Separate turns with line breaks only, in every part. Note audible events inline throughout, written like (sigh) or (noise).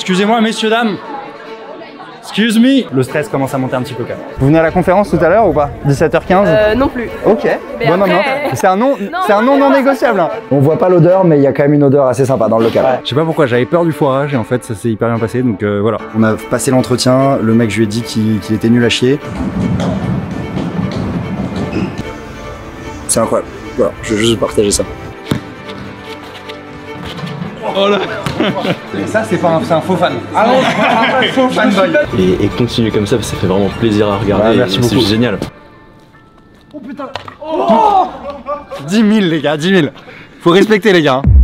Excusez-moi, messieurs, dames. Excuse me. Le stress commence à monter un petit peu quand même. Vous venez à la conférence tout à l'heure ou pas? 17h15
Euh, non plus.
Ok.
Mais
Bon, non,
après-
non. C'est un non, c'est un non non négociable. hein.
On voit pas l'odeur, mais il y a quand même une odeur assez sympa dans le local.
Je sais pas pourquoi, j'avais peur du foirage et en fait ça s'est hyper bien passé donc euh, voilà. On a passé l'entretien, le mec je lui ai dit qu'il qu'il était nul à chier. C'est incroyable. Voilà, je veux juste partager ça. Et ça c'est pas un, c'est un faux fan. Ah non, (laughs) un faux fanboy.
Et, et continue comme ça, parce que ça fait vraiment plaisir à regarder.
Ouais, merci
et c'est
beaucoup.
génial.
10 000 les gars, 10 000. Faut respecter les gars. hein.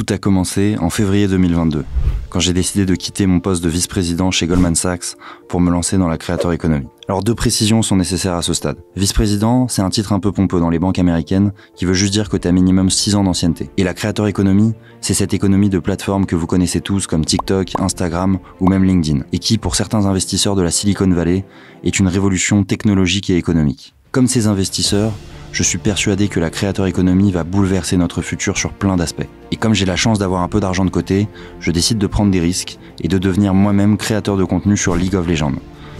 Tout a commencé en février 2022, quand j'ai décidé de quitter mon poste de vice-président chez Goldman Sachs pour me lancer dans la Creator Economy. Alors deux précisions sont nécessaires à ce stade. Vice-président, c'est un titre un peu pompeux dans les banques américaines qui veut juste dire que tu as minimum 6 ans d'ancienneté. Et la Creator Economy, c'est cette économie de plateformes que vous connaissez tous comme TikTok, Instagram ou même LinkedIn, et qui, pour certains investisseurs de la Silicon Valley, est une révolution technologique et économique. Comme ces investisseurs, je suis persuadé que la Creator Economy va bouleverser notre futur sur plein d'aspects. Et comme j'ai la chance d'avoir un peu d'argent de côté, je décide de prendre des risques et de devenir moi-même créateur de contenu sur League of Legends.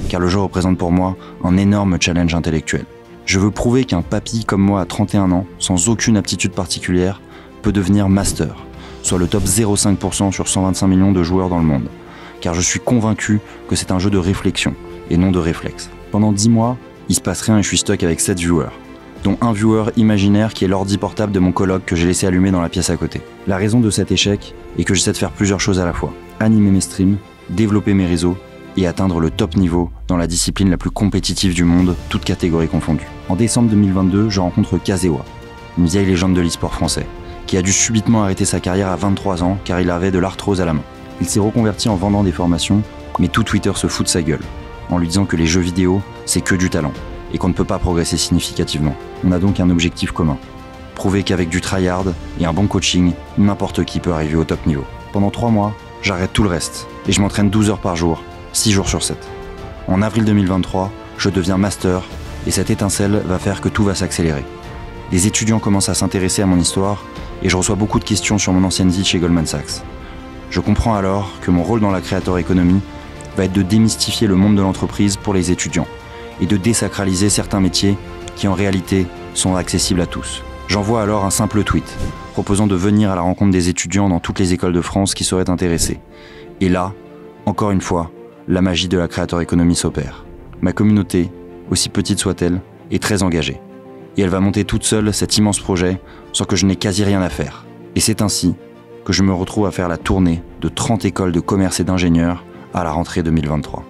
Car le jeu représente pour moi un énorme challenge intellectuel. Je veux prouver qu'un papy comme moi à 31 ans, sans aucune aptitude particulière, peut devenir master, soit le top 0,5% sur 125 millions de joueurs dans le monde. Car je suis convaincu que c'est un jeu de réflexion et non de réflexe. Pendant 10 mois, il se passe rien et je suis stuck avec 7 viewers dont un viewer imaginaire qui est l'ordi portable de mon coloc que j'ai laissé allumer dans la pièce à côté. La raison de cet échec est que j'essaie de faire plusieurs choses à la fois. Animer mes streams, développer mes réseaux et atteindre le top niveau dans la discipline la plus compétitive du monde, toutes catégories confondues. En décembre 2022, je rencontre Kazewa, une vieille légende de l'e-sport français, qui a dû subitement arrêter sa carrière à 23 ans car il avait de l'arthrose à la main. Il s'est reconverti en vendant des formations, mais tout Twitter se fout de sa gueule, en lui disant que les jeux vidéo, c'est que du talent et qu'on ne peut pas progresser significativement. On a donc un objectif commun. Prouver qu'avec du tryhard et un bon coaching, n'importe qui peut arriver au top niveau. Pendant 3 mois, j'arrête tout le reste et je m'entraîne 12 heures par jour, 6 jours sur 7. En avril 2023, je deviens master et cette étincelle va faire que tout va s'accélérer. Les étudiants commencent à s'intéresser à mon histoire et je reçois beaucoup de questions sur mon ancienne vie chez Goldman Sachs. Je comprends alors que mon rôle dans la Creator Economy va être de démystifier le monde de l'entreprise pour les étudiants et de désacraliser certains métiers qui en réalité sont accessibles à tous. J'envoie alors un simple tweet proposant de venir à la rencontre des étudiants dans toutes les écoles de France qui seraient intéressés. Et là, encore une fois, la magie de la Creator Economy s'opère. Ma communauté, aussi petite soit-elle, est très engagée. Et elle va monter toute seule cet immense projet sans que je n'ai quasi rien à faire. Et c'est ainsi que je me retrouve à faire la tournée de 30 écoles de commerce et d'ingénieurs à la rentrée 2023.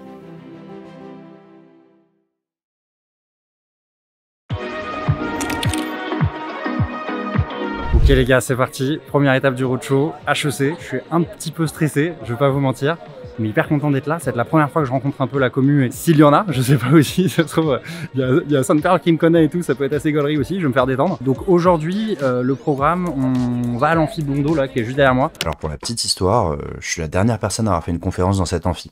Les gars, c'est parti. Première étape du roadshow, HEC. Je suis un petit peu stressé, je vais pas vous mentir, mais hyper content d'être là. C'est la première fois que je rencontre un peu la commu et s'il y en a, je sais pas (laughs) aussi, ça se trouve, il y a, a Sainte-Perle qui me connaît et tout, ça peut être assez gaulerie aussi, je vais me faire détendre. Donc aujourd'hui, euh, le programme, on va à l'amphi Blondo là, qui est juste derrière moi. Alors pour la petite histoire, euh, je suis la dernière personne à avoir fait une conférence dans cet amphi,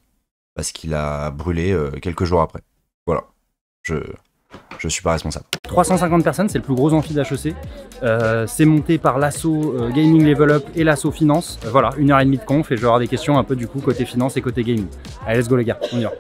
parce qu'il a brûlé euh, quelques jours après. Voilà. Je, je suis pas responsable. 350 personnes, c'est le plus gros amphi d'HEC. Euh, c'est monté par l'assaut euh, Gaming Level Up et l'assaut Finance. Euh, voilà, une heure et demie de conf et je vais avoir des questions un peu du coup côté finance et côté gaming. Allez, let's go les gars, on y va.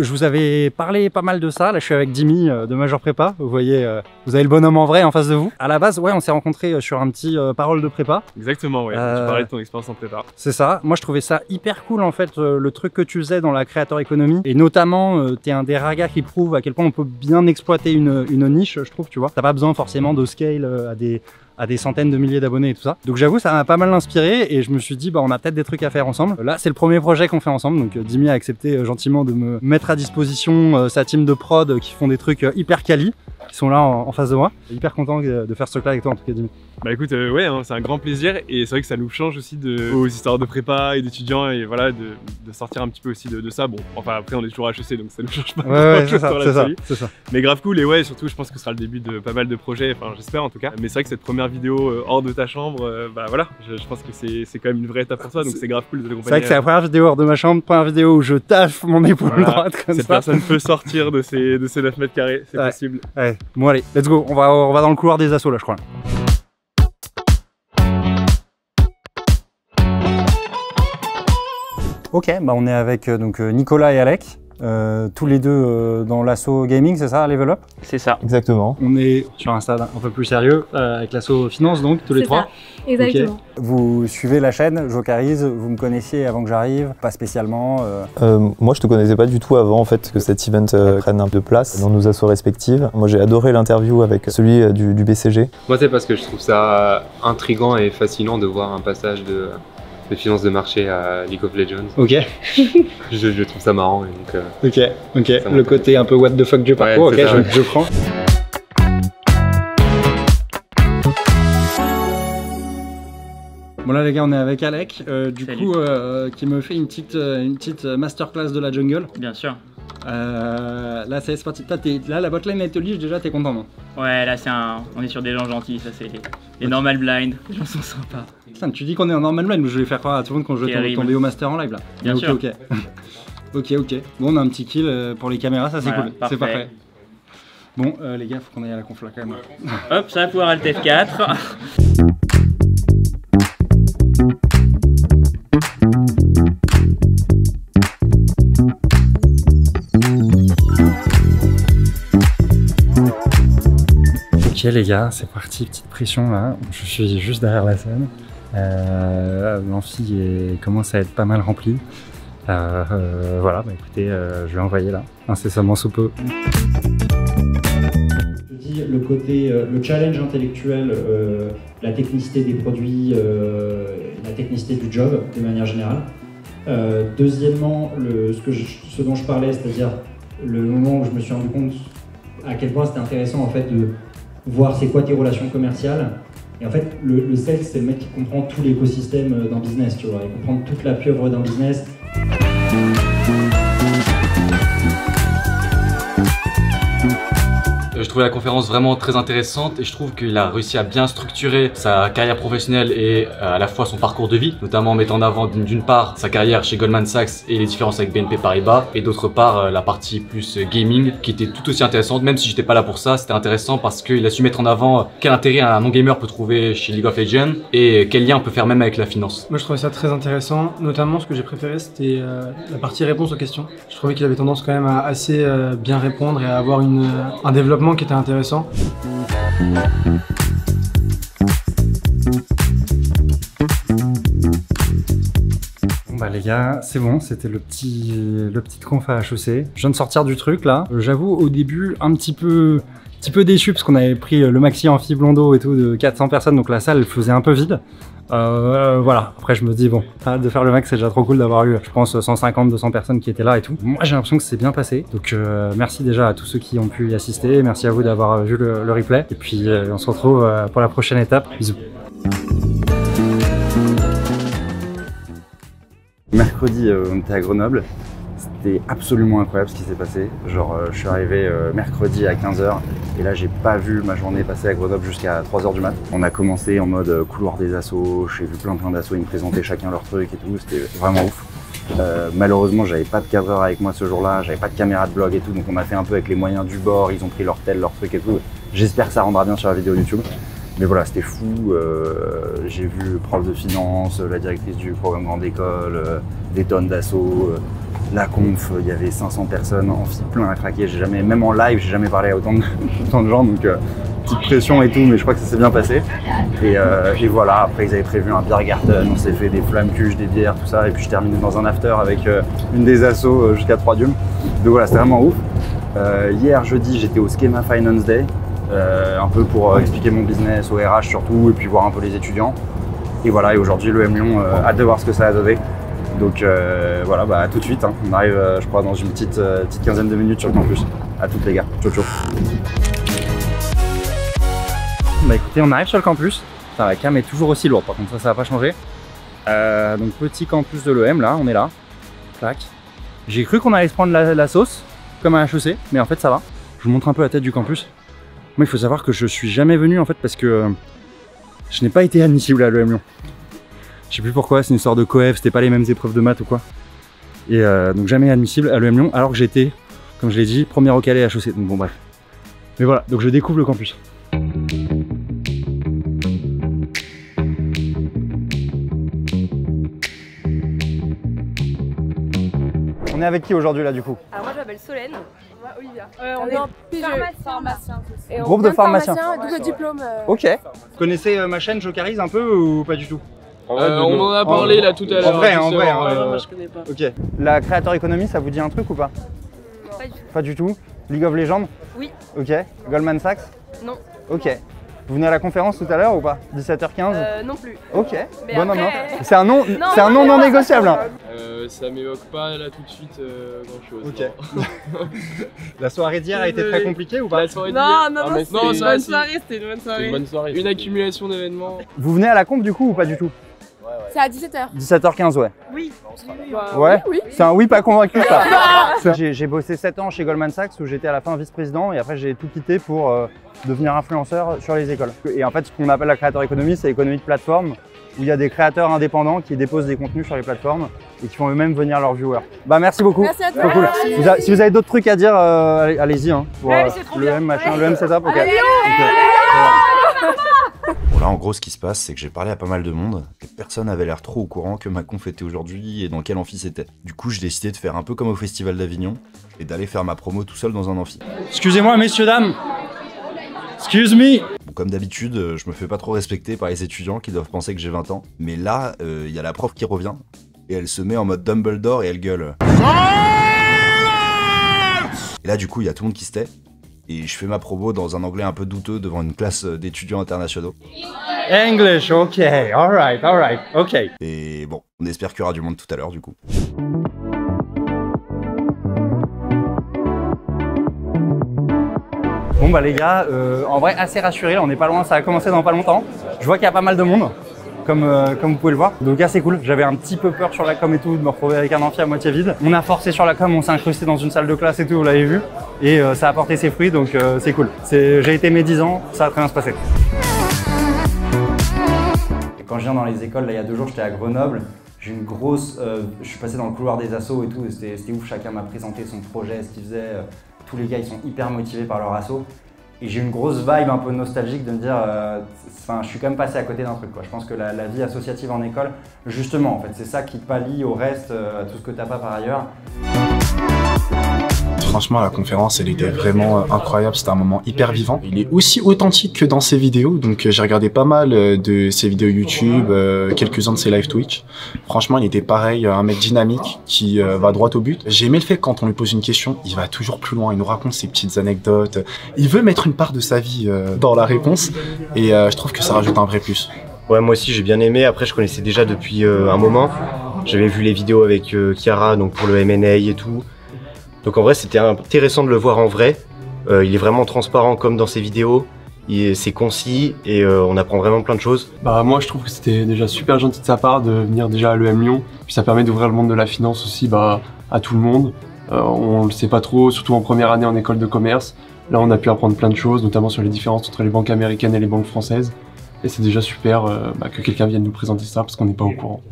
Je vous avais parlé pas mal de ça. Là, je suis avec Jimmy euh, de Major Prépa. Vous voyez, euh, vous avez le bonhomme en vrai en face de vous. À la base, ouais, on s'est rencontrés euh, sur un petit parole de prépa.
Exactement, ouais.
Euh,
Tu parlais de ton expérience en prépa.
C'est ça. Moi, je trouvais ça hyper cool, en fait, le truc que tu faisais dans la Creator Economy. Et notamment, t'es un des ragas qui prouve à quel point on peut bien exploiter une, une niche, je trouve, tu vois. T'as pas besoin forcément de scale à des à des centaines de milliers d'abonnés et tout ça. Donc j'avoue, ça m'a pas mal inspiré et je me suis dit, bah on a peut-être des trucs à faire ensemble. Là, c'est le premier projet qu'on fait ensemble. Donc euh, Dimi a accepté euh, gentiment de me mettre à disposition euh, sa team de prod euh, qui font des trucs euh, hyper quali.
qui sont là en, en face de moi. Hyper content de faire ce truc-là avec toi en tout cas, Jimmy.
Bah écoute, euh, ouais, hein, c'est un grand plaisir et c'est vrai que ça nous change aussi de, aux histoires de prépa et d'étudiants et voilà, de, de sortir un petit peu aussi de, de ça. Bon, enfin après on est toujours à HEC donc ça nous change pas.
Ouais, ouais, c'est ça, ça.
Mais grave cool et ouais, surtout je pense que ce sera le début de pas mal de projets, enfin j'espère en tout cas. Mais c'est vrai que cette première vidéo euh, hors de ta chambre, euh, bah voilà, je, je pense que c'est quand même une vraie étape pour toi donc c'est grave cool de
C'est vrai que c'est la première vidéo hors de ma chambre, première vidéo où je taffe mon épaule
Voilà.
droite comme
Cette
ça.
personne peut sortir de ses, de ses 9 mètres carrés, c'est
Ouais.
possible.
Ouais, bon allez, let's go, on va, on va dans le couloir des assauts là je crois. Ok, bah on est avec euh, donc euh, Nicolas et Alec, euh, tous les deux euh, dans l'assaut gaming, c'est ça, Level Up?
C'est ça.
Exactement.
On est sur un stade un peu plus sérieux, euh, avec l'assaut finance donc, tous les trois.
ça, exactement.
Vous suivez la chaîne, Jocarise, vous me connaissiez avant que j'arrive, pas spécialement. euh,
Euh, moi, je te connaissais pas du tout avant en fait que cet event euh, prenne un peu de place dans nos assos respectives. Moi, j'ai adoré l'interview avec celui euh, du, du BCG.
Moi, c'est parce que je trouve ça intriguant et fascinant de voir un passage de, de finance de marché à League of Legends.
Ok, (laughs)
Je, je trouve ça marrant et donc euh,
ok, ok. Le côté un peu what the fuck du parcours,
Ouais,
ok,
ça,
je,
ouais.
je prends. Bon là les gars on est avec Alec, euh, du
Salut.
coup euh, qui me fait une petite, euh, une petite masterclass de la jungle.
Bien sûr.
Euh, là c'est parti, là la botlane elle te lige déjà t'es content non
Ouais, là, c'est un... on est sur des gens gentils, ça, c'est les, les normal blind. Les gens sont sympas.
Putain, tu dis qu'on est en normal blind, je vais faire croire à tout le monde quand je
Terrible.
ton BO master en live là.
Bien
ok,
sûr.
Ok, (laughs) ok, ok. Bon on a un petit kill euh, pour les caméras, ça c'est
Voilà,
cool, c'est parfait. Bon euh, les gars faut qu'on aille à la conf là quand même.
Hop, ça va pouvoir Alt F4.
Ok les gars, c'est parti, petite pression là. Je suis juste derrière la scène. Euh, L'amphi commence à être pas mal rempli. Euh, euh, voilà, bah écoutez, euh, je vais envoyer là, incessamment sous peu. Je dis le côté, le challenge intellectuel, la technicité des produits, la technicité du job de manière générale. Deuxièmement, ce dont je parlais, c'est-à-dire le moment où je me suis rendu compte à quel point c'était intéressant en fait de voir c'est quoi tes relations commerciales. Et en fait, le, le c'est le mec qui comprend tout l'écosystème euh, d'un business, tu vois. Il comprend toute la pieuvre d'un business.
Je trouvais la conférence vraiment très intéressante et je trouve qu'il a réussi à bien structurer sa carrière professionnelle et euh, à la fois son parcours de vie, notamment en mettant en avant d'une part sa carrière chez Goldman Sachs et les différences avec BNP Paribas et d'autre part euh, la partie plus euh, gaming qui était tout aussi intéressante, même si j'étais pas là pour ça, c'était intéressant parce qu'il a su mettre en avant quel intérêt un non-gamer peut trouver chez League of Legends et quel lien on peut faire même avec la finance.
Moi je trouvais ça très intéressant, notamment ce que j'ai préféré c'était la partie réponse aux questions. Je trouvais qu'il avait tendance quand même à assez bien répondre et à avoir un développement qui était intéressant.
Bah les gars, c'est bon, c'était le petit, le petit conf à HEC. Je viens de sortir du truc là. Euh, J'avoue au début un petit peu, petit peu déçu parce qu'on avait pris le maxi amphi blondo et tout de 400 personnes, donc la salle faisait un peu vide. Euh, voilà. Après je me dis bon, de faire le max, c'est déjà trop cool d'avoir eu, je pense 150, 200 personnes qui étaient là et tout. Moi j'ai l'impression que c'est bien passé. Donc euh, merci déjà à tous ceux qui ont pu y assister. Merci à vous d'avoir vu le, replay. Et puis euh, on se retrouve euh, pour la prochaine étape. Bisous.
Mercredi, euh, on était à Grenoble. C'était absolument incroyable ce qui s'est passé. Genre, euh, je suis arrivé euh, mercredi à 15h et là, j'ai pas vu ma journée passer à Grenoble jusqu'à 3h du mat. On a commencé en mode euh, couloir des assos. J'ai vu plein plein d'assos. Ils me présentaient chacun leur truc et tout. C'était vraiment ouf. Malheureusement, j'avais pas de cadreur avec moi ce jour-là. J'avais pas de caméra de blog et tout. Donc, on a fait un peu avec les moyens du bord. Ils ont pris leur tel, leur truc et tout. J'espère que ça rendra bien sur la vidéo YouTube. Mais voilà, c'était fou. J'ai vu prof de finance, la directrice du programme Grande École, des tonnes d'assauts. La conf, il y avait 500 personnes, amphi plein à craquer. J'ai jamais, même en live, j'ai jamais parlé à (laughs) autant de, gens. Donc, euh, petite pression et tout, mais je crois que ça s'est bien passé. Et, euh, voilà, après, ils avaient prévu un beer garden. On s'est fait des flammes cuches, des bières, tout ça. Et puis, je termine dans un after avec euh, une des assos jusqu'à 3 dumes. Donc voilà, c'était vraiment ouf. Hier, jeudi, j'étais au Schema Finance Day. Un peu pour expliquer mon business au RH surtout et puis voir un peu les étudiants. Et voilà, et aujourd'hui le M Lyon, hâte de voir ce que ça a donné. Donc euh, voilà, bah à tout de suite. hein. On arrive, euh, je crois, dans une petite, euh, petite quinzaine de minutes sur le campus. À toutes les gars. Ciao ciao.
Bah écoutez, on arrive sur le campus. Putain, la est toujours aussi lourde, par contre ça, ça va pas changer. Donc petit campus de l'EM, là, on est là. Clac. J'ai cru qu'on allait se prendre la, la sauce, comme à HEC, mais en fait ça va. Je vous montre un peu la tête du campus. Moi, il faut savoir que je suis jamais venu en fait parce que je n'ai pas été admissible à l'EM Lyon. Je sais plus pourquoi, c'est une histoire de coef, c'était pas les mêmes épreuves de maths ou quoi. Et euh, donc jamais admissible à l'EM Lyon, alors que j'étais, comme je l'ai dit, premier au Calais à HEC. Donc bon, bref. Mais voilà, donc je découvre le campus. On est avec qui aujourd'hui là du coup?
Alors moi je m'appelle Solène.
Moi, Olivia.
Euh,
on,
on
est
est
pharmacien.
pharmacien.
Et
Groupe de pharmaciens.
double diplôme. euh,
Ok. Vous connaissez euh, ma chaîne Jocarise un peu ou pas du tout?
Euh, on en a parlé là tout à l'heure.
En vrai, en vrai. hein,
euh,
euh,
moi, je connais pas.
Ok. La créateur économie, ça vous dit un truc ou pas
Pas du tout.
Pas du tout. League of Legends
Oui.
Ok. Goldman Sachs
Non.
Ok. Vous venez à la conférence tout à l'heure ou pas 17h15
Euh, non plus.
Ok.
Mais
Bon, non,
après-
non. C'est un nom, (laughs)
Non,
c'est un nom
non,
non
non,
négociable. hein.
euh, ça m'évoque pas là tout de suite grand chose.
Ok. (laughs) La soirée d'hier a été très compliquée ou pas
La soirée
Non, non,
Ah,
non, c'était une bonne
si.
soirée, c'était une bonne
C'était
soirée.
une bonne soirée. Une accumulation d'événements.
Vous venez à la comp du coup ou pas du tout
C'est à 17h.
17h15, ouais.
Oui.
Ouais
Oui,
C'est un oui pas convaincu ça. (laughs) J'ai j'ai bossé 7 ans chez Goldman Sachs où j'étais à la fin vice-président et après j'ai tout quitté pour euh, devenir influenceur sur les écoles. Et en fait ce qu'on appelle la créateur économie c'est l'économie de plateforme où il y a des créateurs indépendants qui déposent des contenus sur les plateformes et qui font eux-mêmes venir leurs viewers. Bah merci beaucoup.
Merci à toi.
Cool.
Merci.
Vous a- si vous avez d'autres trucs à dire, euh, allez- allez-y. Hein, pour euh, le
bien.
M machin, le M setup. Ok.
Allez,
Bon là en gros ce qui se passe c'est que j'ai parlé à pas mal de monde et personne n'avait l'air trop au courant que ma conf était aujourd'hui et dans quel amphi c'était. Du coup j'ai décidé de faire un peu comme au festival d'Avignon et d'aller faire ma promo tout seul dans un amphi.
Excusez-moi messieurs dames. Excuse me.
Bon, comme d'habitude euh, je me fais pas trop respecter par les étudiants qui doivent penser que j'ai 20 ans mais là euh, il y a la prof qui revient et elle se met en mode Dumbledore et elle gueule. Et là du coup il y a tout le monde qui se tait et je fais ma promo dans un anglais un peu douteux devant une classe euh, d'étudiants internationaux.
English, ok, alright, alright, ok.
Et bon, on espère qu'il y aura du monde tout à l'heure du coup.
Bon bah les gars, euh, en vrai assez rassuré, là, on est pas loin, ça a commencé dans pas longtemps. Je vois qu'il y a pas mal de monde, comme, euh, comme vous pouvez le voir. Donc assez cool, j'avais un petit peu peur sur la com et tout, de me retrouver avec un amphi à moitié vide. On a forcé sur la com, on s'est incrusté dans une salle de classe et tout, vous l'avez vu. Et euh, ça a porté ses fruits, donc euh, c'est cool. J'ai été médisant, ça a très bien se passer. Quand je viens dans les écoles, là il y a deux jours j'étais à Grenoble, j'ai une grosse... je suis passé dans le couloir des assos et tout, c'était ouf, chacun m'a présenté son projet, ce qu'il faisait. tous les gars ils sont hyper motivés par leur asso. Et j'ai une grosse vibe un peu nostalgique de me dire, euh, enfin, je suis quand même passé à côté d'un truc. Quoi. Je pense que la, vie associative en école, justement, en fait, c'est ça qui pallie au reste, euh, à tout ce que t'as pas par ailleurs.
Franchement, la conférence, elle était vraiment euh, incroyable. C'était un moment hyper vivant. Il est aussi authentique que dans ses vidéos. Donc, euh, j'ai regardé pas mal euh, de ses vidéos YouTube, quelques-uns de ses live Twitch. Franchement, il était pareil, un mec dynamique qui va droit au but. J'ai aimé le fait que quand on lui pose une question, il va toujours plus loin. Il nous raconte ses petites anecdotes. Il veut mettre une part de sa vie dans la réponse. Et je trouve que ça rajoute un vrai plus.
Ouais, moi aussi j'ai bien aimé. Après, je connaissais déjà depuis un moment. J'avais vu les vidéos avec Chiara, donc pour le M&A et tout. Donc en vrai, c'était intéressant de le voir en vrai. Euh, il est vraiment transparent comme dans ses vidéos. C'est concis et euh, on apprend vraiment plein de choses.
Bah moi je trouve que c'était déjà super gentil de sa part de venir déjà à l'EM Lyon. Puis ça permet d'ouvrir le monde de la finance aussi bah, à tout le monde. Euh, on le sait pas trop, surtout en première année en école de commerce. Là on a pu apprendre plein de choses, notamment sur les différences entre les banques américaines et les banques françaises. Et c'est déjà super euh, bah, que quelqu'un vienne nous présenter ça parce qu'on n'est pas au courant.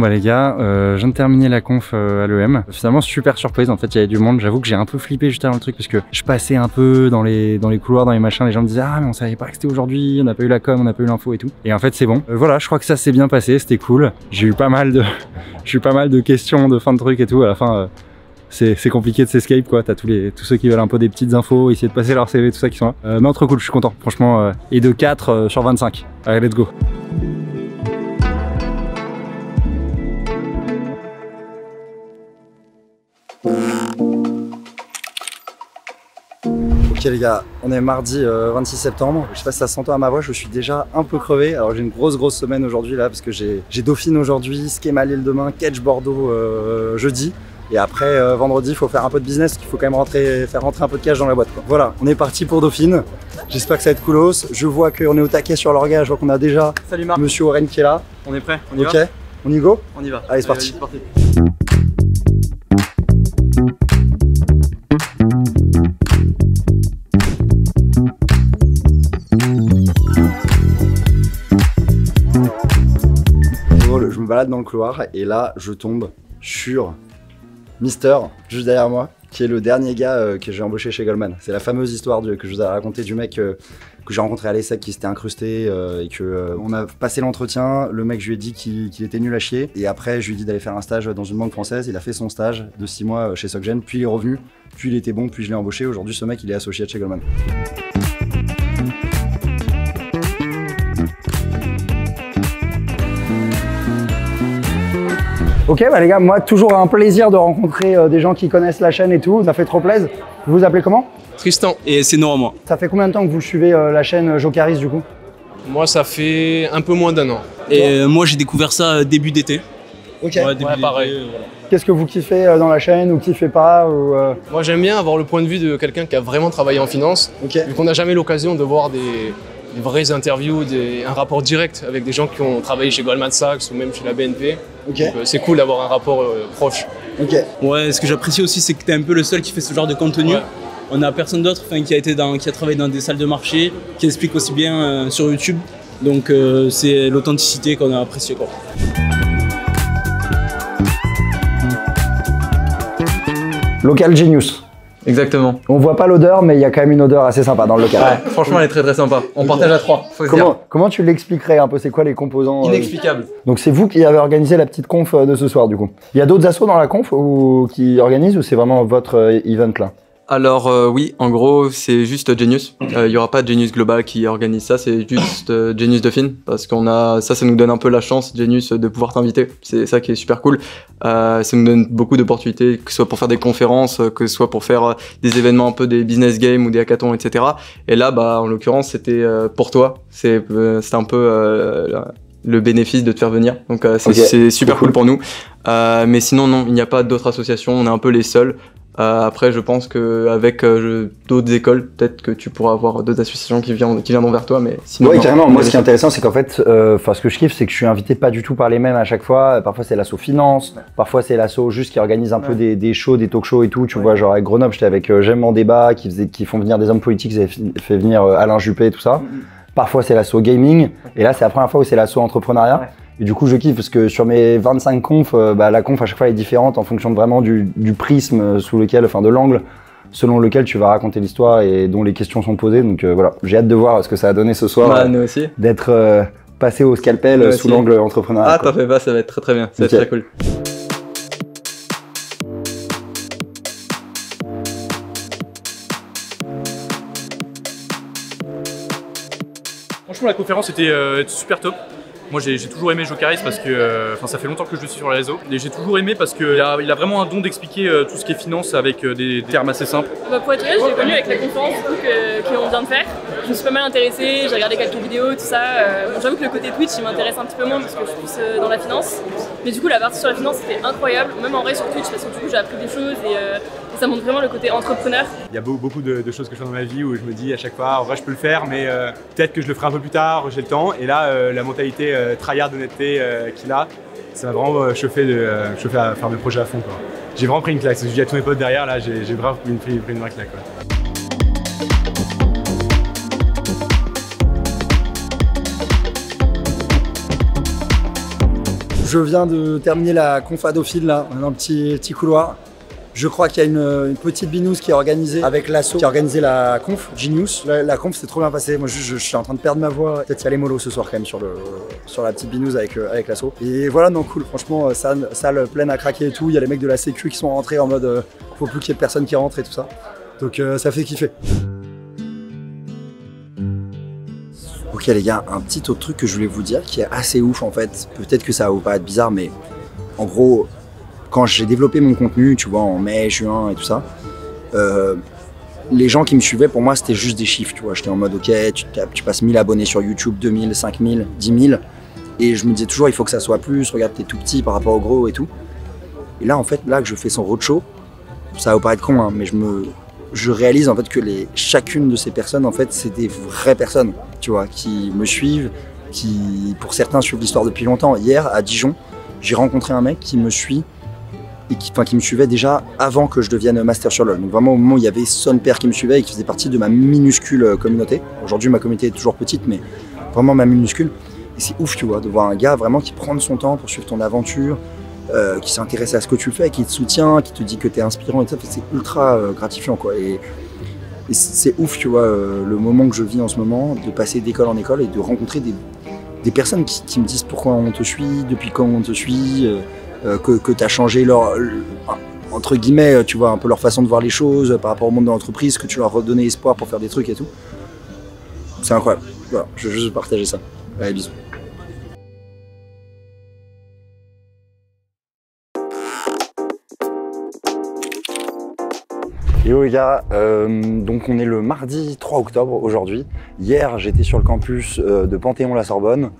Bah les gars, euh, je viens de terminer la conf euh, à l'EM. Finalement super surprise, en fait il y avait du monde. J'avoue que j'ai un peu flippé juste avant le truc parce que je passais un peu dans les, dans les couloirs, dans les machins, les gens me disaient ah mais on savait pas que c'était aujourd'hui, on n'a pas eu la com, on n'a pas eu l'info et tout. Et en fait c'est bon. Euh, voilà, je crois que ça s'est bien passé, c'était cool. J'ai eu pas mal de (laughs) j'ai eu pas mal de questions de fin de truc et tout. À la fin c'est compliqué de s'escape quoi. T'as tous les tous ceux qui veulent un peu des petites infos, essayer de passer leur CV, tout ça qui sont là. Euh, non trop cool, je suis content. Franchement, euh, et de 4 euh, sur 25. Allez let's go. Ok les gars, on est mardi euh, 26 septembre. Je sais pas si ça s'entend à ma voix, je suis déjà un peu crevé. Alors j'ai une grosse grosse semaine aujourd'hui là parce que j'ai Dauphine aujourd'hui, Schema Lille demain, Catch Bordeaux euh, jeudi. Et après euh, vendredi, il faut faire un peu de business, il faut quand même rentrer, faire rentrer un peu de cash dans la boîte. quoi. Voilà, on est parti pour Dauphine. J'espère que ça va être coolos. Je vois qu'on est au taquet sur l'orga, je vois qu'on a déjà
Salut Marc.
Monsieur Oren qui est là.
On est prêt On y
ok,
va
on y go
On y va.
Allez, c'est parti. Dans le couloir et là je tombe sur Mister, juste derrière moi, qui est le dernier gars euh, que j'ai embauché chez Goldman. C'est la fameuse histoire que je vous ai racontée du mec euh, que j'ai rencontré à l'ESSEC qui s'était incrusté euh, et que on a passé l'entretien. Le mec, je lui ai dit qu'il était nul à chier et après je lui ai dit d'aller faire un stage dans une banque française. Il a fait son stage de 6 mois chez Soggen, puis il est revenu, puis il était bon, puis je l'ai embauché. Aujourd'hui, ce mec, il est associé chez Goldman. Ok, bah les gars, moi, toujours un plaisir de rencontrer euh, des gens qui connaissent la chaîne et tout. Ça fait trop plaisir. Vous vous appelez comment?
Tristan, et c'est Nora moi.
Ça fait combien de temps que vous suivez euh, la chaîne Jocaris du coup?
Moi, ça fait un peu moins d'un an. Et euh, moi, j'ai découvert ça euh, début d'été.
Ok.
Ouais, début d'été, voilà.
Qu'est-ce que vous kiffez euh, dans la chaîne ou kiffez pas ou, euh,
Moi, j'aime bien avoir le point de vue de quelqu'un qui a vraiment travaillé en finance. Vu qu'on n'a jamais l'occasion de voir des, des vraies interviews, des- un rapport direct avec des gens qui ont travaillé chez Goldman Sachs ou même chez la BNP. Donc, euh, c'est cool d'avoir un rapport euh, proche.
Ouais, ce que j'apprécie aussi, c'est que tu es un peu le seul qui fait ce genre de contenu. On n'a personne d'autre qui, a été dans, qui a travaillé dans des salles de marché, qui explique aussi bien euh, sur YouTube. Donc euh, c'est l'authenticité qu'on a appréciée. Quoi.
Local Genius.
Exactement.
On voit pas l'odeur, mais il y a quand même une odeur assez sympa dans le local.
Ouais, franchement, elle est très très sympa. On partage à trois, faut se dire.
Comment, comment tu l'expliquerais un peu C'est quoi les composants euh,
Inexplicable.
Donc c'est vous qui avez organisé la petite conf euh, de ce soir du coup. Il y a d'autres assos dans la conf ou qui organisent ou c'est vraiment votre euh, event là?
Alors euh, oui, en gros, c'est juste Genius. Euh, Il y aura pas Genius Global qui organise ça, c'est juste euh, Genius Dauphine parce qu'on a ça, ça nous donne un peu la chance Genius de pouvoir t'inviter. C'est ça qui est super cool. Euh, ça nous donne beaucoup d'opportunités, que ce soit pour faire des conférences, euh, que ce soit pour faire euh, des événements un peu des business games ou des hackathons, etc. Et là, bah en l'occurrence, c'était euh, pour toi. C'est euh, un peu euh, le bénéfice de te faire venir. Donc euh, c'est super
trop
cool pour nous. Euh, mais sinon, non, il n'y a pas d'autres associations. On est un peu les seuls. Euh, après, je pense qu'avec d'autres écoles, peut-être que tu pourras avoir d'autres associations qui, viendront- qui viendront vers toi. Mais sinon,
Oui,
non,
carrément. Moi, ce qui est intéressant, c'est qu'en fait, euh, enfin, ce que je kiffe, c'est que je suis invité pas du tout par les mêmes à chaque fois. Euh, Parfois, c'est l'asso finance. Parfois, c'est l'asso juste qui organise un peu des, des shows, des talk shows et tout. Tu vois, genre avec Grenoble, j'étais avec euh, J'aime en débat, qui, faisait, qui font venir des hommes politiques, ils avaient fait venir euh, Alain Juppé et tout ça. Parfois, c'est l'asso gaming. Et là, c'est la première fois où c'est l'asso entrepreneuriat. Et du coup, je kiffe parce que sur mes 25 confs, euh, bah, la conf à chaque fois est différente en fonction de vraiment du, du prisme euh, sous lequel, enfin de l'angle selon lequel tu vas raconter l'histoire et dont les questions sont posées. Donc euh, voilà, j'ai hâte de voir ce que ça a donné ce soir.
Bah, nous aussi.
D'être euh, passé au scalpel
Nous
euh, sous l'angle entrepreneurial.
Ah, t'en fais pas, ça va être très très bien. Ça va être très cool.
Franchement, la conférence était euh, super top. Moi, j'ai toujours aimé Jocaris parce que euh, enfin, ça fait longtemps que je le suis sur les réseaux. Et j'ai toujours aimé parce qu'il a, il a vraiment un don d'expliquer euh, tout ce qui est finance avec euh, des termes assez simples.
Bah, pour être honnête, j'ai connu avec la conférence qu'on vient de faire. Je me suis pas mal intéressée, j'ai regardé quelques vidéos, tout ça. Euh, bon, J'avoue que le côté Twitch, il m'intéresse un petit peu moins parce que je suis plus euh, dans la finance. Mais du coup, la partie sur la finance, c'était incroyable, même en vrai sur Twitch, parce que du coup, j'ai appris des choses et, euh, et ça montre vraiment le côté entrepreneur.
Il y a beau- beaucoup de, de choses que je fais dans ma vie où je me dis à chaque fois, en vrai, je peux le faire, mais euh, peut-être que je le ferai un peu plus tard, j'ai le temps. Et là, euh, la mentalité euh, tryhard d'honnêteté euh, qu'il a, ça m'a vraiment euh, chauffé, de, euh, chauffé à faire mes projets à fond. J'ai vraiment pris une claque. Je dis à tous mes potes derrière, là, j'ai vraiment pris une, pris, une vraie claque.
Je viens de terminer la conf à Dauphine là, dans un petit, petit couloir. Je crois qu'il y a une, petite binous qui est organisée avec l'asso qui a organisé la conf, Genius. La, conf s'est trop bien passée. Moi, je, suis en train de perdre ma voix. Peut-être y a les mollo ce soir quand même sur, le, sur la petite binous avec, euh, avec l'asso. Et voilà, non, cool. Franchement, euh, salle, salle pleine à craquer et tout. Il y a les mecs de la sécu qui sont rentrés en mode euh, faut plus qu'il y ait personne qui rentre et tout ça. Donc euh, ça fait kiffer. Ok les gars, un petit autre truc que je voulais vous dire qui est assez ouf en fait. Peut-être que ça va vous paraître bizarre, mais en gros, quand j'ai développé mon contenu, tu vois, en mai, juin et tout ça, euh, les gens qui me suivaient, pour moi, c'était juste des chiffres, tu vois. J'étais en mode, ok, tu, passes 1000 abonnés sur YouTube, 2000, 5000, 10 000. Et je me disais toujours, il faut que ça soit plus, regarde, t'es tout petit par rapport au gros et tout. Et là, en fait, là que je fais son roadshow, ça va paraître con, hein, mais je me, je réalise en fait que les, chacune de ces personnes, en fait, c'est des vraies personnes, tu vois, qui me suivent, qui, pour certains, suivent l'histoire depuis longtemps. Hier, à Dijon, j'ai rencontré un mec qui me suit qui, me suivait déjà avant que je devienne master sur LoL. Donc vraiment au moment où il y avait son père qui me suivait et qui faisait partie de ma minuscule euh, communauté. Aujourd'hui, ma communauté est toujours petite, mais vraiment ma minuscule. Et c'est ouf, tu vois, de voir un gars vraiment qui prend son temps pour suivre ton aventure, euh, qui s'intéresse à ce que tu fais, qui te soutient, qui te dit que tu es inspirant et. C'est ultra euh, gratifiant, quoi. Et, c'est ouf, tu vois, le moment que je vis en ce moment, de passer d'école en école et de rencontrer des, personnes qui, qui me disent pourquoi on te suit, depuis quand on te suit, que, que tu as changé leur, le- entre guillemets, euh, tu vois, un peu leur façon de voir les choses euh, par rapport au monde de l'entreprise, que tu leur redonné espoir pour faire des trucs et tout. C'est incroyable. Voilà, je veux juste partager ça. Allez, bisous. Yo les gars, euh, donc on est le mardi 3 octobre aujourd'hui. Hier j'étais sur le campus euh, de Panthéon-la-Sorbonne.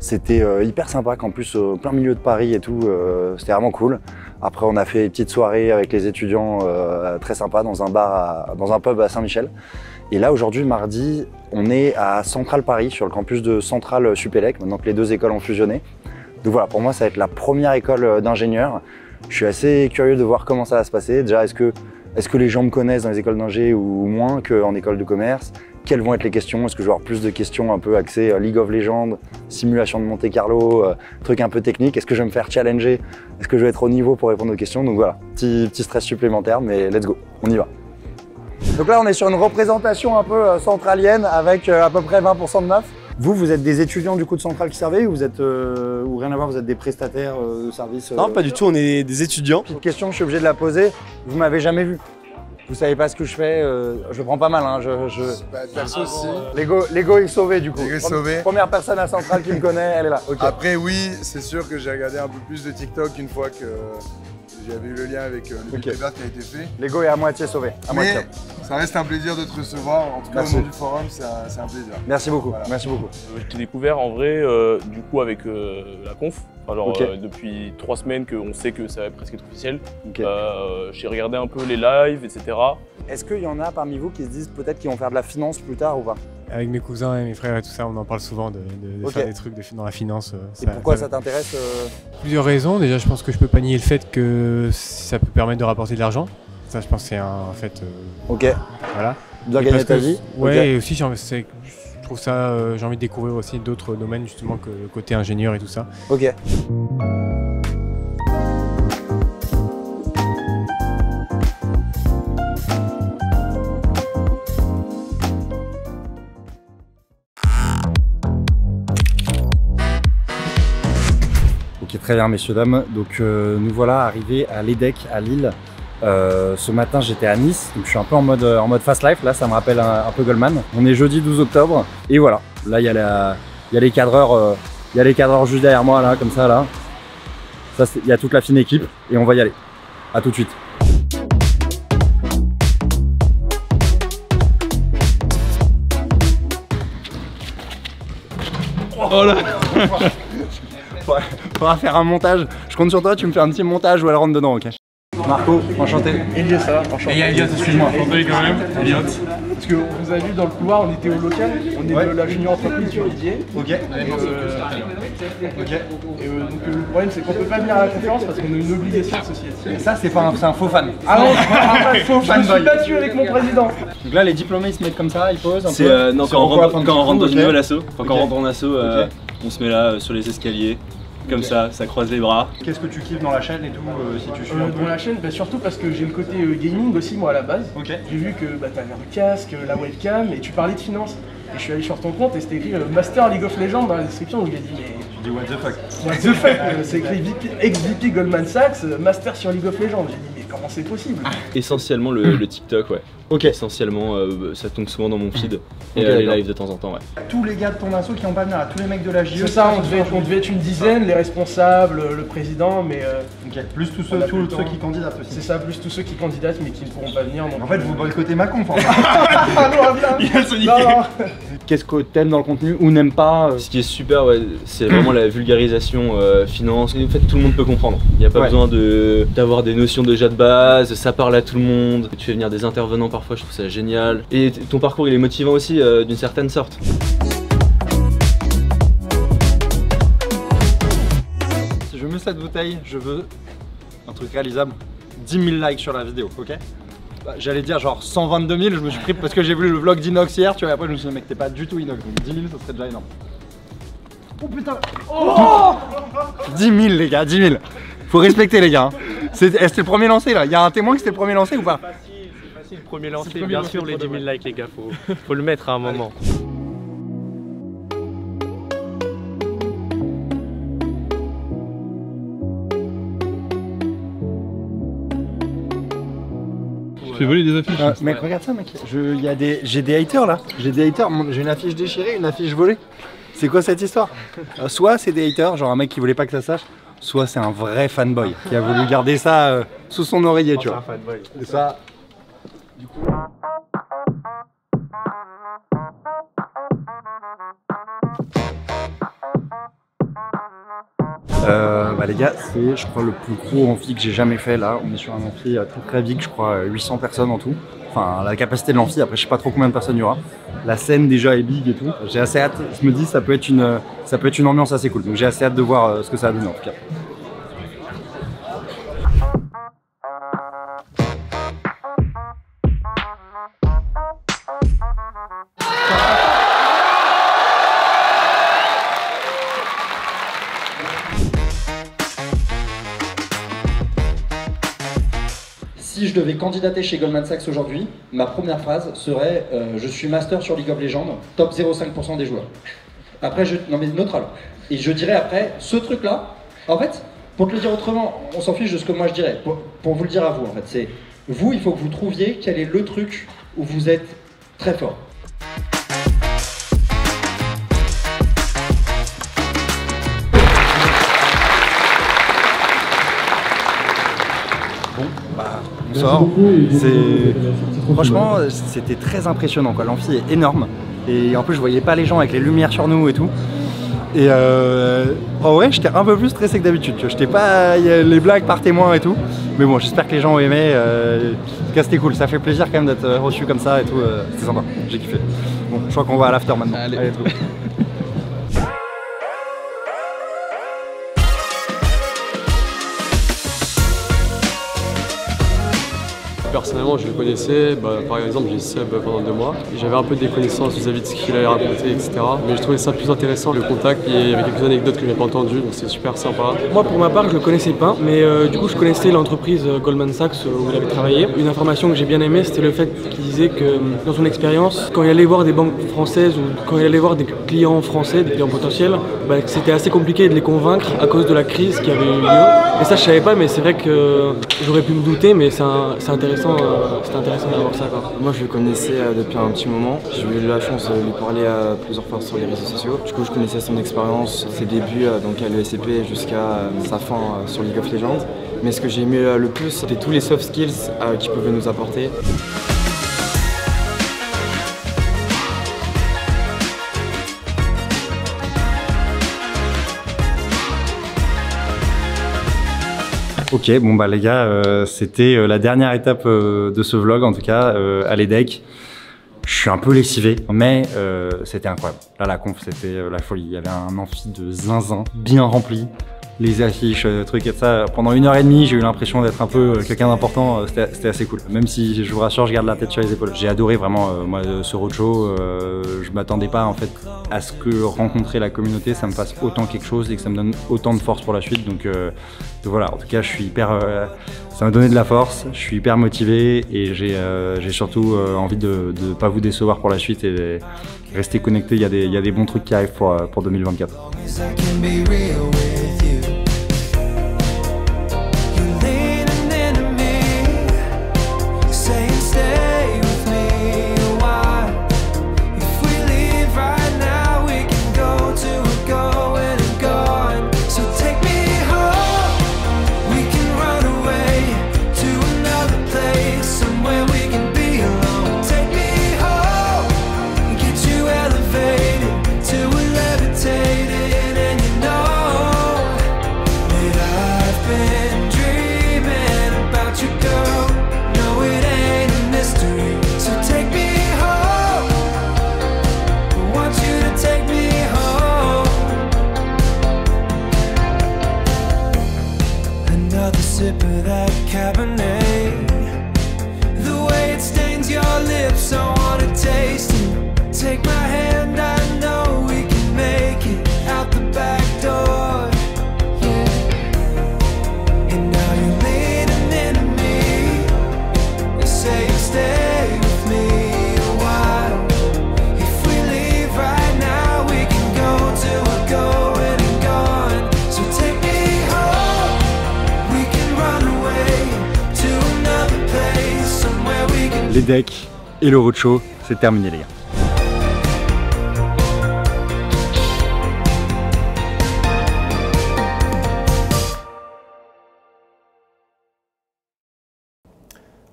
C'était euh, hyper sympa, campus au plein milieu de Paris et tout, euh, c'était vraiment cool. Après on a fait une petite soirée avec les étudiants euh, très sympa dans un bar, à- dans un pub à Saint-Michel. Et là aujourd'hui mardi, on est à Centrale Paris, sur le campus de Centrale Supélec, maintenant que les deux écoles ont fusionné. Donc voilà, pour moi ça va être la première école euh, d'ingénieur. Je suis assez curieux de voir comment ça va se passer. Déjà, est-ce que, est que les gens me connaissent dans les écoles d'ingé ou moins qu'en école de commerce? Quelles vont être les questions Est-ce que je vais avoir plus de questions un peu axées euh, League of Legends, simulation de Monte Carlo, euh, trucs un peu techniques Est-ce que je vais me faire challenger? Est-ce que je vais être au niveau pour répondre aux questions? Donc voilà, petit, petit stress supplémentaire, mais let's go, on y va. Donc là, on est sur une représentation un peu euh, centralienne avec euh, à peu près 20% de meufs. Vous, vous êtes des étudiants du coup de Centrale qui servez ou vous êtes euh, ou rien à voir, vous êtes des prestataires euh, de services
Non, pas du tout, on est des étudiants.
Petite question, je suis obligé de la poser. Vous m'avez jamais vu. Vous savez pas ce que je fais. euh, je prends pas mal. Hein, je, je...
perso aussi.
L'ego, l'ego est sauvé du coup.
L'ego est sauvé.
Première personne à Centrale qui me connaît, elle est là.
Après, oui, c'est sûr que j'ai regardé un peu plus de TikTok une fois que j'avais eu le lien avec euh, le
Ok.
okay. qui a été fait.
L'ego est à moitié sauvé. À
Mais
moitié.
ça reste un plaisir de te recevoir. En tout cas,
Merci.
au nom du forum, c'est un, plaisir.
Merci beaucoup. Merci beaucoup.
Euh, Je t'ai découvert en vrai euh, du coup avec euh, la conf. Alors euh, depuis trois semaines qu'on sait que ça va presque être officiel. Euh, J'ai regardé un peu les lives, etc.
Est-ce qu'il y en a parmi vous qui se disent peut-être qu'ils vont faire de la finance plus tard ou pas?
Avec mes cousins et mes frères et tout ça, on en parle souvent de, de- de
Ok.
faire des trucs de- dans la finance. euh,
Et pourquoi ça t'intéresse euh
Plusieurs raisons. Déjà, je pense que je peux pas nier le fait que ça peut permettre de rapporter de l'argent. Ça, je pense que c'est un en fait. euh,
Ok.
Voilà.
Bien
Et
gagner ta
que-
vie.
Ouais, et aussi, j'ai envie- je trouve ça. euh, j'ai envie de découvrir aussi d'autres domaines, justement, que le côté ingénieur et tout ça.
Ok. Très bien, messieurs, dames. Donc, euh, nous voilà arrivés à l'EDEC à Lille. Euh, ce matin, j'étais à Nice, donc je suis un peu en mode, en mode fast life. Là, ça me rappelle un, un peu Goldman. On est jeudi 12 octobre. Et voilà, là, il y, a y les cadreurs. euh, Il y a les cadreurs juste derrière moi, là, comme ça, là. Ça, il y a toute la fine équipe. Et on va y aller. À tout de suite. Oh là (laughs) Faudra- Faudra faire un montage. Je compte sur toi, tu me fais un petit montage où elle rentre dedans, ok Marco, enchanté.
Elliot, ça va, enchanté.
Et il y a Elliot, excuse-moi.
Enchanté quand même, Elliot. Parce qu'on vous a vu dans le couloir, on était au local, on est
Ouais.
de la junior entreprise sur Didier.
Ok.
Et, euh, ok. Et euh, donc euh, le problème c'est qu'on peut pas venir à la conférence parce qu'on a une obligation associative.
Et ça, c'est pas un, faux fan.
Ah non, c'est pas un faux fan, (laughs) je me suis battu avec mon président.
Donc là, les diplômés, ils se mettent comme ça, ils posent un peu.
euh, non, quand on rentre,
fin de
quand on rentre dans une nouvelle asso, quand on rentre en asso, on se met là euh, sur les escaliers, comme ça, ça croise les bras.
Qu'est-ce que tu kiffes dans la chaîne et tout, euh, si tu suis
Euh,
un peu
dans la chaîne, bah, surtout parce que j'ai le côté euh, gaming aussi moi à la base. J'ai vu que bah, t'avais un casque, la webcam et tu parlais de finance. Et je suis allé sur ton compte et c'était écrit euh, Master League of Legends dans la description donc je l'ai dit mais.
Tu dis what the fuck?
What the fuck C'est écrit VP ex-VP Goldman Sachs, Master sur League of Legends. J'ai dit mais comment c'est possible?
Essentiellement le, le TikTok, ouais. Ok. Essentiellement, euh, ça tombe souvent dans mon feed. Et
Ok,
euh, les lives de temps en temps, ouais.
Tous les gars de ton asso qui n'ont pas venir, là, tous les mecs de la JE.
C'est ça, on devait, on devait être une dizaine, les responsables, le président, mais. euh,
Plus tous ceux, tous qui candidatent aussi.
C'est ça, plus tous ceux qui candidatent mais qui ne pourront pas venir. donc,
En fait,
euh,
vous boycottez ma conf. en fait. (laughs)
Ah non. (laughs)
Qu'est-ce que t'aimes dans le contenu ou n'aimes pas euh
Ce qui est super, ouais, c'est vraiment la vulgarisation euh, finance. En fait, tout le monde peut comprendre. Il n'y a pas
Ouais.
besoin de d'avoir des notions déjà de base. Ça parle à tout le monde. Tu fais venir des intervenants parfois, je trouve ça génial. Et ton parcours, il est motivant aussi euh, d'une certaine sorte.
Si je mets cette bouteille, je veux un truc réalisable. 10 000 likes sur la vidéo, ok? Bah, J'allais dire genre 122 000, je me suis pris parce que j'ai vu le vlog d'Inox hier, tu vois, et après je me suis dit mec t'es pas du tout Inox, donc 10 000 ça serait déjà énorme. Oh putain Oh 10 000 les gars, 10 000 Faut respecter les gars. hein. C'était le premier lancé là, il y a un témoin que c'était le premier lancé ou pas?
C'est le premier lancé,
le
bien
lancé,
sûr, les
pour de
10 000 likes, les gars, faut, faut le mettre à un moment.
Fais voler des affiches
Euh, mec, regarde ça, mec. Je- il y a des, j'ai des haters là. J'ai des haters. J'ai une affiche déchirée, une affiche volée. C'est quoi cette histoire? Euh, Soit c'est des haters, genre un mec qui voulait pas que ça sache, soit c'est un vrai fanboy qui a voulu garder ça euh, sous son oreiller, tu vois. Et ça. Euh, bah les gars, c'est je crois le plus gros amphi que j'ai jamais fait là. On est sur un amphi euh, très très big, je crois euh, 800 personnes en tout. Enfin la capacité de l'amphi, après je sais pas trop combien de personnes il y aura. La scène déjà est big et tout. J'ai assez hâte, je me dis ça peut être une, euh, ça peut être une ambiance assez cool. Donc j'ai assez hâte de voir euh, ce que ça va donner en tout cas. Je devais candidater chez Goldman Sachs aujourd'hui, ma première phrase serait euh, Je suis master sur League of Legends, top 0,5% des joueurs. Après, je. Non, mais neutral. Et je dirais après, ce truc-là, en fait, pour te le dire autrement, on s'en fiche de ce que moi je dirais. Pour, pour vous le dire à vous, en fait, c'est. Vous, il faut que vous trouviez quel est le truc où vous êtes très fort. Bon, Franchement, c'était très impressionnant. Quoi. L'amphi est énorme. Et en plus, je voyais pas les gens avec les lumières sur nous et tout. Et euh, en vrai, j'étais un peu plus stressé que d'habitude. tu vois. J'étais pas. les blagues par témoin et tout. Mais bon, j'espère que les gens ont aimé. Euh, en tout cas, c'était cool. Ça fait plaisir quand même d'être euh, reçu comme ça et tout. euh, C'était sympa. J'ai kiffé. Bon, je crois qu'on va à l'after maintenant. Allez, (laughs)
Personnellement, je le connaissais. Bah, par exemple, j'ai sub pendant deux mois. J'avais un peu des connaissances vis-à-vis de ce qu'il avait raconté, etc. Mais je trouvais ça plus intéressant, le contact. Et il y avait quelques anecdotes que je n'avais pas entendues, donc c'est super sympa.
Moi, pour ma part, je le connaissais pas, mais euh, du coup, je connaissais l'entreprise euh, Goldman Sachs euh, où il avait travaillé. Une information que j'ai bien aimée, c'était le fait qu'il disait que dans son expérience, quand il allait voir des banques françaises ou quand il allait voir des clients français, des clients potentiels, bah, c'était assez compliqué de les convaincre à cause de la crise qui avait eu lieu. Et ça, je savais pas, mais c'est vrai que j'aurais pu me douter, mais c'est c'est intéressant, euh, c'était intéressant d'avoir ça. Quoi.
Moi, je le connaissais euh, depuis un petit moment. J'ai eu la chance de lui parler euh, plusieurs fois sur les réseaux sociaux. Du coup, je connaissais son expérience, ses débuts donc à l'ESCP jusqu'à sa fin sur League of Legends. Mais ce que j'ai aimé le plus, c'était tous les soft skills qu'il pouvait nous apporter.
Ok, bon bah les gars, euh, c'était euh, la dernière étape euh, de ce vlog en tout cas, à l'EDEC. Je suis un peu lessivé, mais c'était incroyable. Là, la conf, c'était la folie. Il y avait un amphi de zinzin bien rempli. Les affiches, euh, trucs et ça. Pendant une heure et demie, j'ai eu l'impression d'être un peu euh, quelqu'un d'important. Euh, C'était assez cool. Même si, je vous rassure, je garde la tête sur les épaules. J'ai adoré vraiment moi, ce roadshow. Euh, je m'attendais pas en fait à ce que rencontrer la communauté, ça me fasse autant quelque chose et que ça me donne autant de force pour la suite. Donc, voilà, en tout cas, je suis hyper. ça m'a donné de la force. Je suis hyper motivé et j'ai surtout envie de ne pas vous décevoir pour la suite et rester connecté. Il y, a des- il y a des bons trucs qui arrivent pour, pour 2024.
Decks et le roadshow, c'est terminé les gars.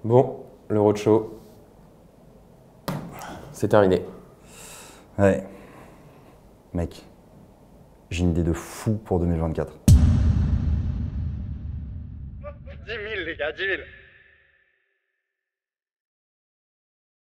Bon, le roadshow, c'est terminé.
Ouais. Mec, j'ai une idée de fou pour 2024.
10 000 les gars, 10 000